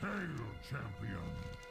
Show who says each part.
Speaker 1: Hail, champion!